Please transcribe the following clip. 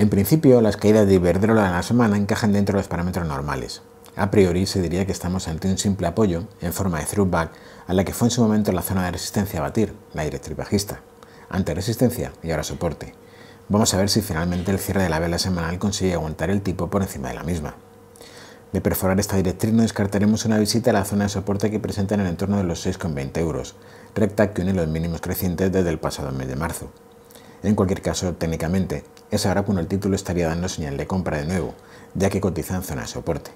En principio, las caídas de Iberdrola en la semana encajan dentro de los parámetros normales. A priori se diría que estamos ante un simple apoyo en forma de throwback a la que fue en su momento la zona de resistencia a batir, la directriz bajista. Ante resistencia y ahora soporte. Vamos a ver si finalmente el cierre de la vela semanal consigue aguantar el tipo por encima de la misma. De perforar esta directriz no descartaremos una visita a la zona de soporte que presenta en el entorno de los 6,20 euros, recta que une los mínimos crecientes desde el pasado mes de marzo. En cualquier caso, técnicamente, es ahora cuando el título estaría dando señal de compra de nuevo, ya que cotiza en zona de soporte.